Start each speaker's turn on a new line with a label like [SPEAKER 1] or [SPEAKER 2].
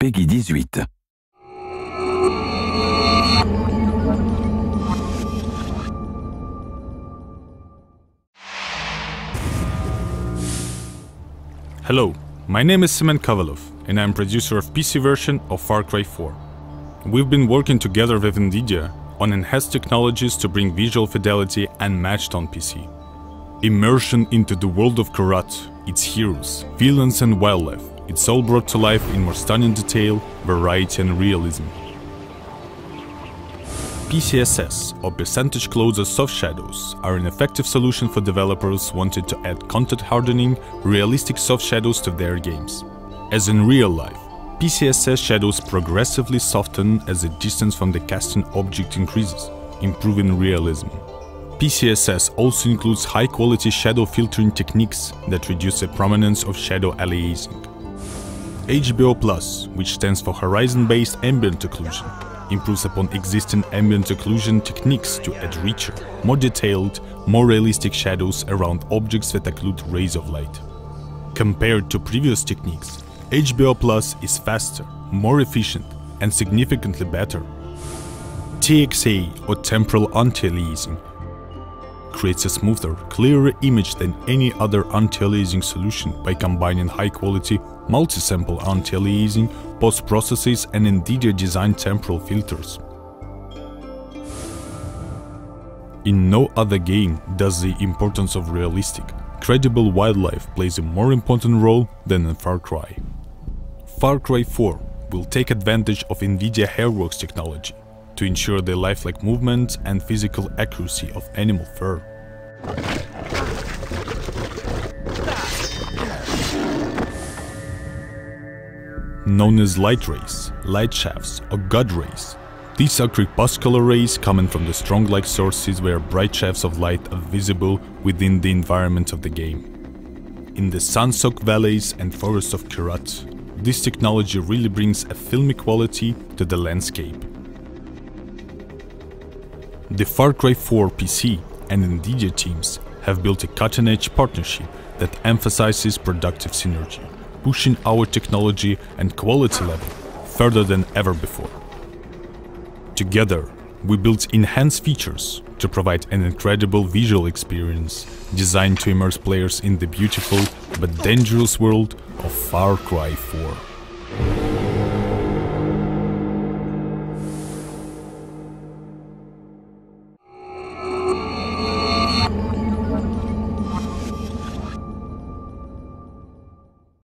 [SPEAKER 1] PEGI 18.
[SPEAKER 2] Hello, my name is Semen Kovalov, and I'm producer of PC version of Far Cry 4. We've been working together with NVIDIA on enhanced technologies to bring visual fidelity and unmatched on PC. Immersion into the world of Kyrat, its heroes, villains and wildlife, it's all brought to life in more stunning detail, variety and realism. PCSS, or Percentage Closer Soft Shadows, are an effective solution for developers wanting to add contact hardening, realistic soft shadows to their games. As in real life, PCSS shadows progressively soften as the distance from the casting object increases, improving realism. PCSS also includes high-quality shadow filtering techniques that reduce the prominence of shadow aliasing. HBAO Plus, which stands for Horizon-Based Ambient Occlusion, improves upon existing ambient occlusion techniques to add richer, more detailed, more realistic shadows around objects that occlude rays of light. Compared to previous techniques, HBAO Plus is faster, more efficient, and significantly better. TXAA or temporal anti-aliasing creates a smoother, clearer image than any other anti-aliasing solution by combining high-quality multi-sample anti-aliasing, post-processes and NVIDIA-designed temporal filters. In no other game does the importance of realistic, credible wildlife plays a more important role than in Far Cry. Far Cry 4 will take advantage of NVIDIA Hairworks technology to ensure the lifelike movement and physical accuracy of animal fur. Known as light rays, light shafts, or God rays, these are crepuscular rays coming from the strong light sources where bright shafts of light are visible within the environment of the game. In the sun-soaked valleys and forests of Kyrat, this technology really brings a filmy quality to the landscape. The Far Cry 4 PC and NVIDIA teams have built a cutting-edge partnership that emphasizes productive synergy, pushing our technology and quality level further than ever before. Together, we built enhanced features to provide an incredible visual experience designed to immerse players in the beautiful but dangerous world of Far Cry 4.